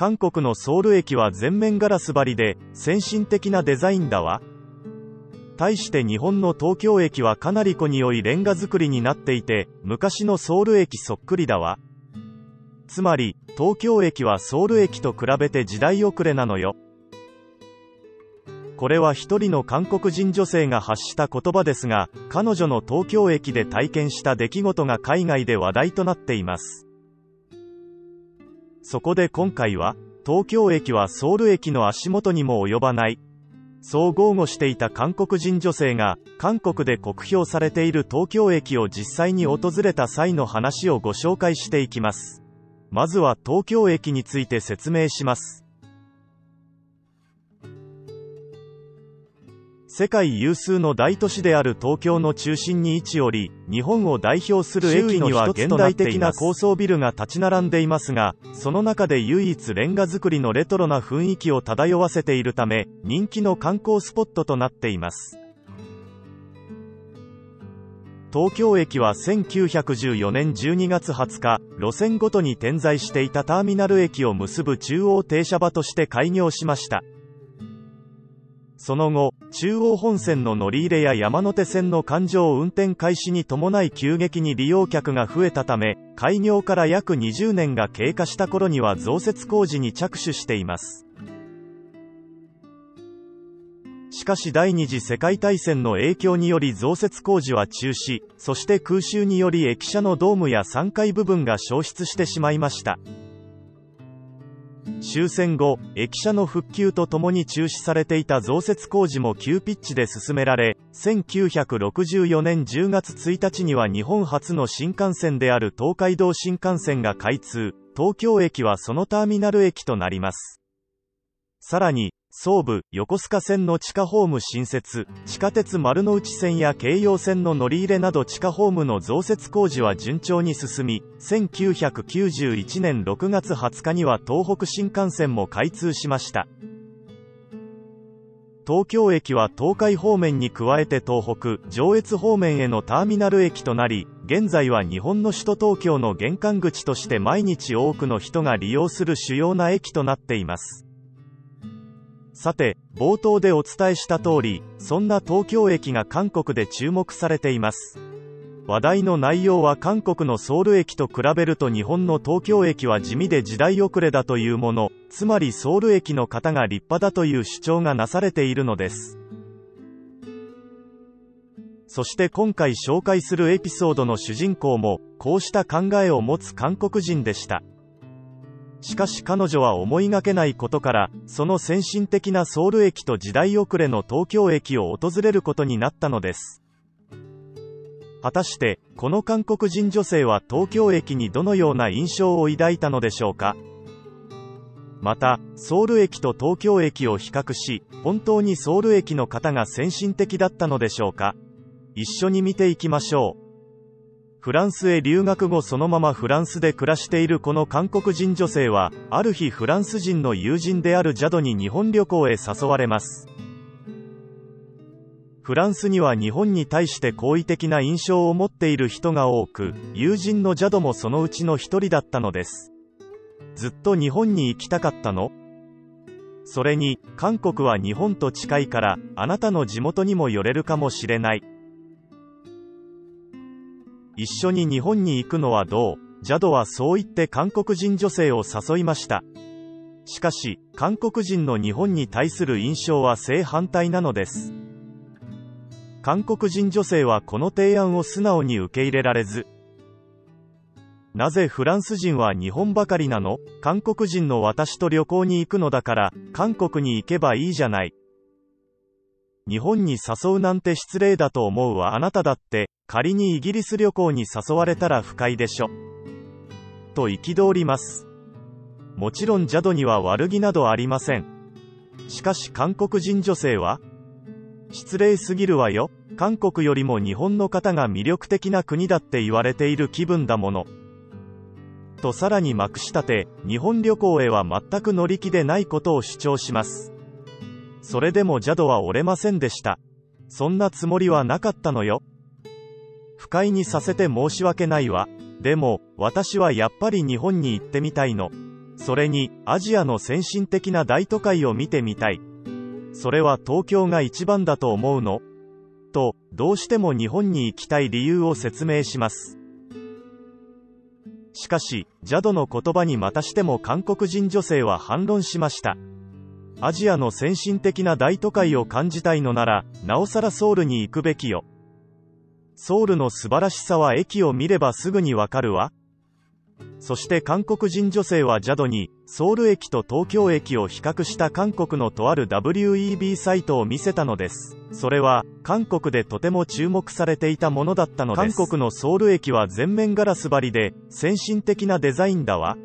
韓国のソウル駅は全面ガラス張りで、先進的なデザインだわ。対して日本の東京駅はかなり小に良いレンガ造りになっていて、昔のソウル駅そっくりだわ。つまり、東京駅はソウル駅と比べて時代遅れなのよ。これは一人の韓国人女性が発した言葉ですが、彼女の東京駅で体験した出来事が海外で話題となっています。そこで今回は、東京駅はソウル駅の足元にも及ばない。そう豪語していた韓国人女性が、韓国で酷評されている東京駅を実際に訪れた際の話をご紹介していきます。まずは東京駅について説明します。世界有数の大都市である東京の中心に位置おり、日本を代表する駅には現代的な高層ビルが立ち並んでいますが、その中で唯一レンガ造りのレトロな雰囲気を漂わせているため、人気の観光スポットとなっています。東京駅は1914年12月20日、路線ごとに点在していたターミナル駅を結ぶ中央停車場として開業しました。その後、中央本線の乗り入れや山手線の環状運転開始に伴い急激に利用客が増えたため、開業から約20年が経過した頃には増設工事に着手しています。しかし第二次世界大戦の影響により増設工事は中止、そして空襲により駅舎のドームや3階部分が消失してしまいました。終戦後、駅舎の復旧とともに中止されていた増設工事も急ピッチで進められ、1964年10月1日には日本初の新幹線である東海道新幹線が開通、東京駅はそのターミナル駅となります。さらに、総武、横須賀線の地下ホーム新設、地下鉄丸の内線や京葉線の乗り入れなど地下ホームの増設工事は順調に進み、1991年6月20日には東北新幹線も開通しました。東京駅は東海方面に加えて東北、上越方面へのターミナル駅となり、現在は日本の首都東京の玄関口として毎日多くの人が利用する主要な駅となっています。さて、冒頭でお伝えした通り、そんな東京駅が韓国で注目されています。話題の内容は韓国のソウル駅と比べると日本の東京駅は地味で時代遅れだというもの、つまりソウル駅の方が立派だという主張がなされているのです。そして今回紹介するエピソードの主人公も、こうした考えを持つ韓国人でした。しかし彼女は思いがけないことから、その先進的なソウル駅と時代遅れの東京駅を訪れることになったのです。果たして、この韓国人女性は東京駅にどのような印象を抱いたのでしょうか？また、ソウル駅と東京駅を比較し、本当にソウル駅の方が先進的だったのでしょうか？一緒に見ていきましょう。フランスへ留学後そのままフランスで暮らしているこの韓国人女性は、ある日フランス人の友人であるジャドに日本旅行へ誘われます。フランスには日本に対して好意的な印象を持っている人が多く、友人のジャドもそのうちの一人だったのです。ずっと日本に行きたかったの？それに、韓国は日本と近いから、あなたの地元にも寄れるかもしれない。一緒に日本に行くのはどう？ジャドはそう言って韓国人女性を誘いました。しかし、韓国人の日本に対する印象は正反対なのです。韓国人女性はこの提案を素直に受け入れられず、なぜフランス人は日本ばかりなの？韓国人の私と旅行に行くのだから、韓国に行けばいいじゃない。日本に誘うなんて失礼だと思うわあなただって、仮にイギリス旅行に誘われたら不快でしょ。と憤ります。もちろんジャドには悪気などありません。しかし韓国人女性は失礼すぎるわよ。韓国よりも日本の方が魅力的な国だって言われている気分だもの。とさらにまくし立て、日本旅行へは全く乗り気でないことを主張します。それでもジャドは折れませんでした。そんなつもりはなかったのよ。不快にさせて申し訳ないわ。でも、私はやっぱり日本に行ってみたいの。それに、アジアの先進的な大都会を見てみたい。それは東京が一番だと思うのと、どうしても日本に行きたい理由を説明します。しかし、ジャドの言葉にまたしても韓国人女性は反論しました。アジアの先進的な大都会を感じたいのなら、なおさらソウルに行くべきよ。ソウルの素晴らしさは駅を見ればすぐにわかるわ。そして韓国人女性はジャドに、ソウル駅と東京駅を比較した韓国のとある WEB サイトを見せたのです。それは、韓国でとても注目されていたものだったのです。韓国のソウル駅は全面ガラス張りで、先進的なデザインだわ。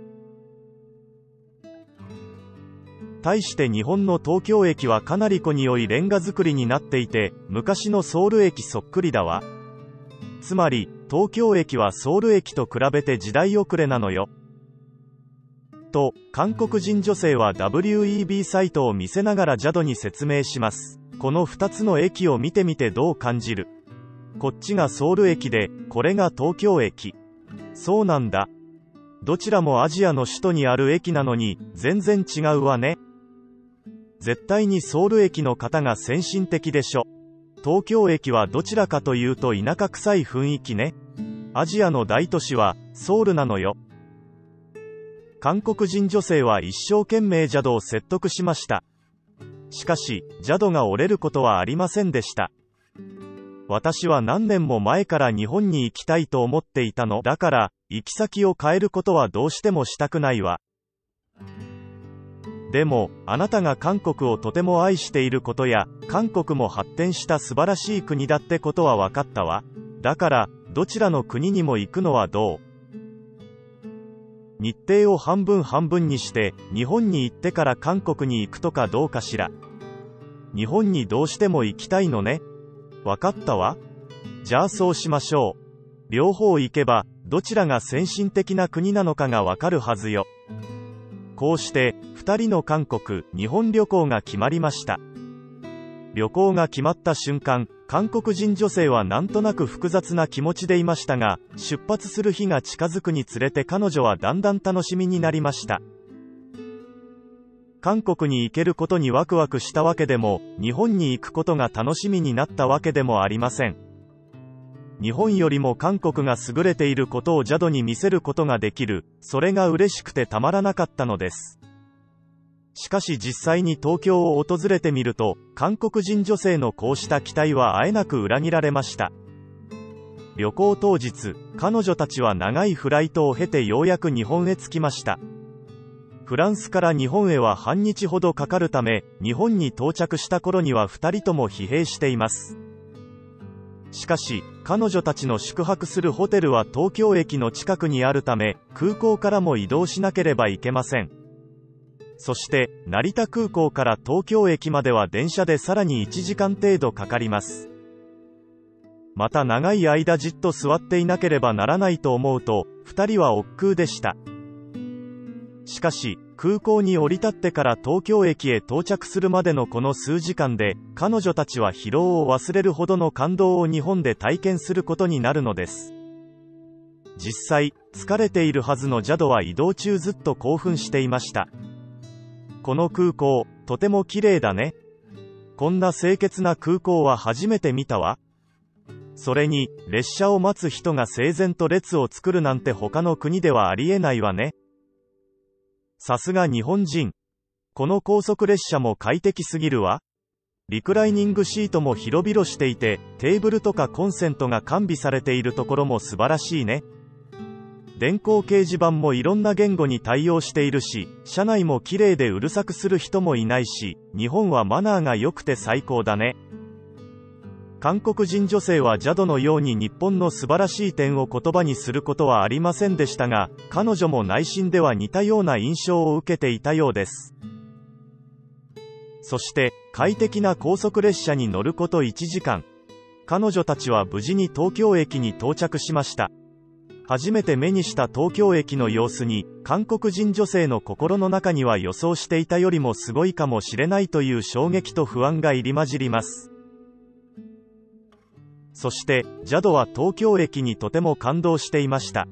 対して日本の東京駅はかなり小に良いレンガ造りになっていて、昔のソウル駅そっくりだわ。つまり、東京駅はソウル駅と比べて時代遅れなのよ。と、韓国人女性は WEB サイトを見せながらジャドに説明します。この2つの駅を見てみてどう感じるこっちがソウル駅で、これが東京駅。そうなんだ。どちらもアジアの首都にある駅なのに、全然違うわね。絶対にソウル駅の方が先進的でしょ。東京駅はどちらかというと田舎臭い雰囲気ね。アジアの大都市はソウルなのよ。韓国人女性は一生懸命ジャドを説得しました。しかし、ジャドが折れることはありませんでした。私は何年も前から日本に行きたいと思っていたの。だから、行き先を変えることはどうしてもしたくないわ。でも、あなたが韓国をとても愛していることや、韓国も発展した素晴らしい国だってことは分かったわ。だから、どちらの国にも行くのはどう？日程を半分半分にして、日本に行ってから韓国に行くとかどうかしら。日本にどうしても行きたいのね。分かったわ。じゃあそうしましょう。両方行けば、どちらが先進的な国なのかがわかるはずよ。こうして、2人の韓国、日本旅行が決まりました。旅行が決まった瞬間、韓国人女性はなんとなく複雑な気持ちでいましたが、出発する日が近づくにつれて彼女はだんだん楽しみになりました。韓国に行けることにワクワクしたわけでも、日本に行くことが楽しみになったわけでもありません。日本よりも韓国が優れていることをジャドに見せることができる、それが嬉しくてたまらなかったのです。しかし実際に東京を訪れてみると、韓国人女性のこうした期待はあえなく裏切られました。旅行当日、彼女たちは長いフライトを経てようやく日本へ着きました。フランスから日本へは半日ほどかかるため、日本に到着した頃には2人とも疲弊しています。しかし、彼女たちの宿泊するホテルは東京駅の近くにあるため、空港からも移動しなければいけません。そして、成田空港から東京駅までは電車でさらに1時間程度かかります。また長い間じっと座っていなければならないと思うと、2人は億劫でした。しかし、空港に降り立ってから東京駅へ到着するまでのこの数時間で、彼女たちは疲労を忘れるほどの感動を日本で体験することになるのです。実際、疲れているはずのジャドは移動中ずっと興奮していました。この空港、とても綺麗だね。こんな清潔な空港は初めて見たわ。それに、列車を待つ人が整然と列を作るなんて他の国ではありえないわね。さすが日本人。この高速列車も快適すぎるわ。リクライニングシートも広々していて、テーブルとかコンセントが完備されているところも素晴らしいね。電光掲示板もいろんな言語に対応しているし、車内も綺麗でうるさくする人もいないし、日本はマナーが良くて最高だね。韓国人女性はジャドのように日本の素晴らしい点を言葉にすることはありませんでしたが、彼女も内心では似たような印象を受けていたようです。そして、快適な高速列車に乗ること1時間。彼女たちは無事に東京駅に到着しました。初めて目にした東京駅の様子に、韓国人女性の心の中には予想していたよりもすごいかもしれないという衝撃と不安が入り混じります。そして、ジャドは東京駅にとても感動していました。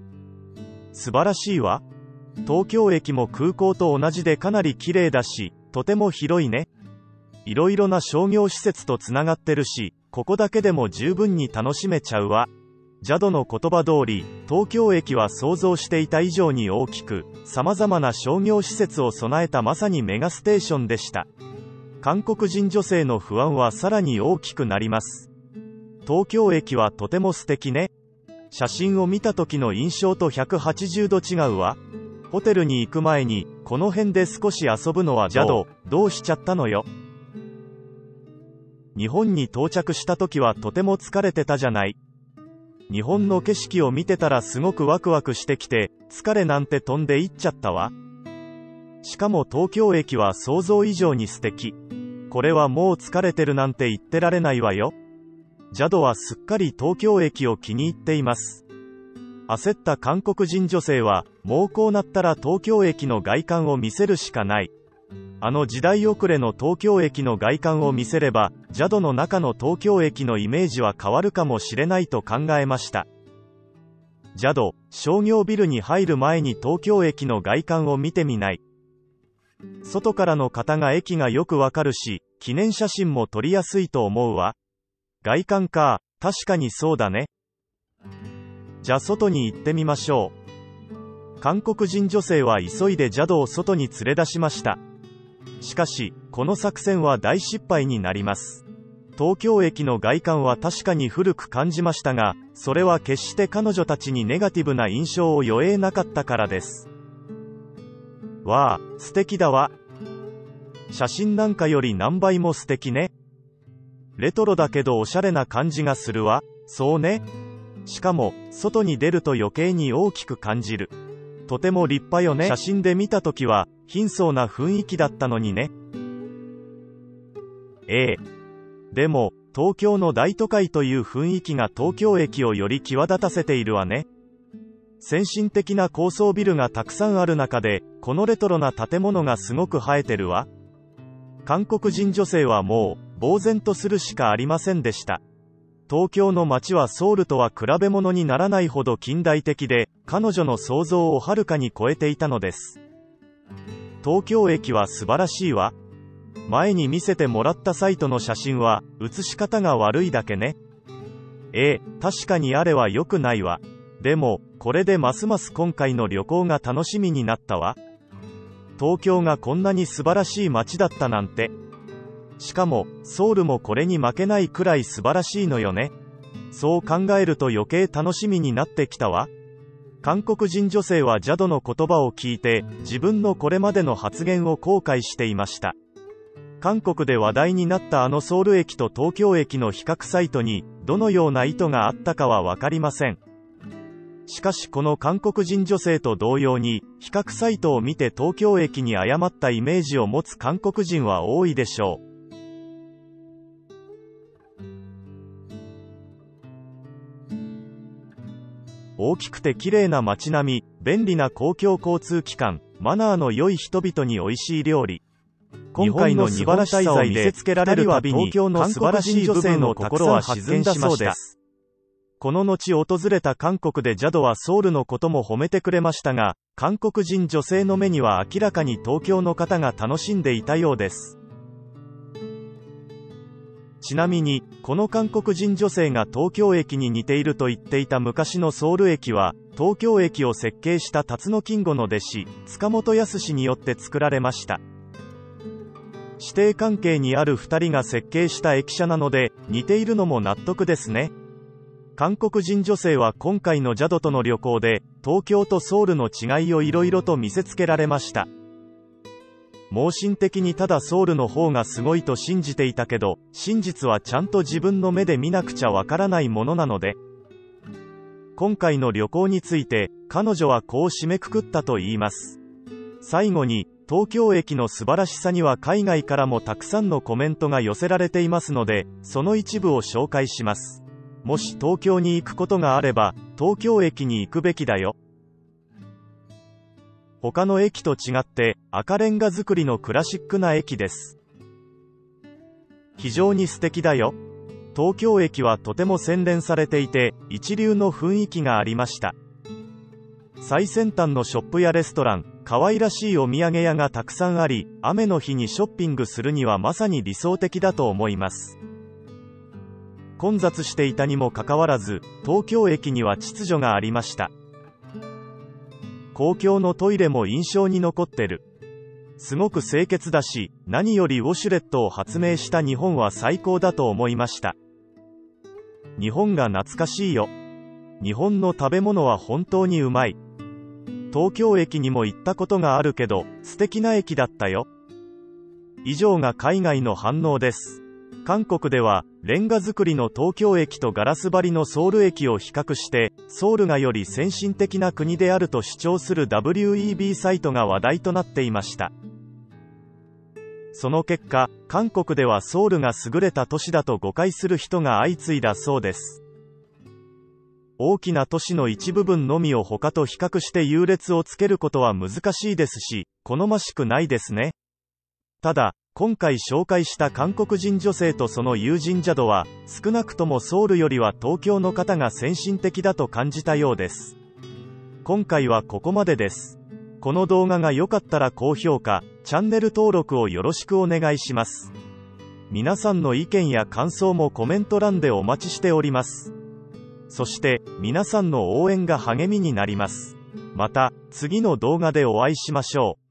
素晴らしいわ。東京駅も空港と同じでかなり綺麗だし、とても広いね。いろいろな商業施設とつながってるし、ここだけでも十分に楽しめちゃうわ。ジャドの言葉通り、東京駅は想像していた以上に大きく、様々な商業施設を備えたまさにメガステーションでした。韓国人女性の不安はさらに大きくなります。東京駅はとても素敵ね。写真を見た時の印象と180度違うわ。ホテルに行く前に、この辺で少し遊ぶのはジャド、どうしちゃったのよ。日本に到着した時はとても疲れてたじゃない。日本の景色を見てたらすごくワクワクしてきて、疲れなんて飛んでいっちゃったわ。しかも東京駅は想像以上に素敵。これはもう疲れてるなんて言ってられないわよ。ジャドはすっかり東京駅を気に入っています。焦った韓国人女性は、もうこうなったら東京駅の外観を見せるしかない。あの時代遅れの東京駅の外観を見せれば、ジャドの中の東京駅のイメージは変わるかもしれないと考えました。ジャド、商業ビルに入る前に東京駅の外観を見てみない。外からの方が駅がよくわかるし、記念写真も撮りやすいと思うわ。外観か、確かにそうだね。じゃあ外に行ってみましょう。韓国人女性は急いでジャドを外に連れ出しました。しかし、この作戦は大失敗になります。東京駅の外観は確かに古く感じましたが、それは決して彼女たちにネガティブな印象を余えなかったからです。わあ、素敵だわ。写真なんかより何倍も素敵ね。レトロだけどおしゃれな感じがするわ。そうね。しかも、外に出ると余計に大きく感じる。とても立派よね。写真で見た時は、貧相な雰囲気だったのにね。ええ。でも、東京の大都会という雰囲気が東京駅をより際立たせているわね。先進的な高層ビルがたくさんある中で、このレトロな建物がすごく映えてるわ。韓国人女性はもう、呆然とするしかありませんでした。東京の街はソウルとは比べ物にならないほど近代的で、彼女の想像をはるかに超えていたのです。東京駅は素晴らしいわ。前に見せてもらったサイトの写真は、写し方が悪いだけね。ええ、確かにあれは良くないわ。でも、これでますます今回の旅行が楽しみになったわ。東京がこんなに素晴らしい街だったなんて。しかも、ソウルもこれに負けないくらい素晴らしいのよね。そう考えると余計楽しみになってきたわ。韓国人女性はジャドの言葉を聞いて、自分のこれまでの発言を後悔していました。韓国で話題になったあのソウル駅と東京駅の比較サイトに、どのような意図があったかはわかりません。しかしこの韓国人女性と同様に、比較サイトを見て東京駅に誤ったイメージを持つ韓国人は多いでしょう。大きくて綺麗な街並み、便利な公共交通機関、マナーの良い人々に美味しい料理。今回の日本滞在で見せつけられるたびに、東京の素晴らしい女性の心は沈んだそうです。この後訪れた韓国でジャドはソウルのことも褒めてくれましたが、韓国人女性の目には明らかに東京の方が楽しんでいたようです。ちなみに、この韓国人女性が東京駅に似ていると言っていた昔のソウル駅は、東京駅を設計した辰野金吾の弟子、塚本康によって作られました。指定関係にある2人が設計した駅舎なので、似ているのも納得ですね。韓国人女性は今回のジャドとの旅行で、東京とソウルの違いをいろいろと見せつけられました。盲信的にただソウルの方がすごいと信じていたけど、真実はちゃんと自分の目で見なくちゃわからないものなので。今回の旅行について、彼女はこう締めくくったと言います。最後に、東京駅の素晴らしさには海外からもたくさんのコメントが寄せられていますので、その一部を紹介します。もし東京に行くことがあれば、東京駅に行くべきだよ。他の駅と違って赤レンガ造りのクラシックな駅です。非常に素敵だよ。東京駅はとても洗練されていて、一流の雰囲気がありました。最先端のショップやレストラン可愛らしいお土産屋がたくさんあり雨の日にショッピングするにはまさに理想的だと思います混雑していたにもかかわらず東京駅には秩序がありました公共のトイレも印象に残ってる。すごく清潔だし何よりウォシュレットを発明した日本は最高だと思いました。日本が懐かしいよ。日本の食べ物は本当にうまい。東京駅にも行ったことがあるけど素敵な駅だったよ。以上が海外の反応です。韓国ではレンガ造りの東京駅とガラス張りのソウル駅を比較してソウルがより先進的な国であると主張する WEB サイトが話題となっていました。その結果韓国ではソウルが優れた都市だと誤解する人が相次いだそうです。大きな都市の一部分のみを他と比較して優劣をつけることは難しいですし好ましくないですね。ただ今回紹介した韓国人女性とその友人ジャドは少なくともソウルよりは東京の方が先進的だと感じたようです。今回はここまでです。この動画が良かったら高評価チャンネル登録をよろしくお願いします。皆さんの意見や感想もコメント欄でお待ちしております。そして皆さんの応援が励みになります。また次の動画でお会いしましょう。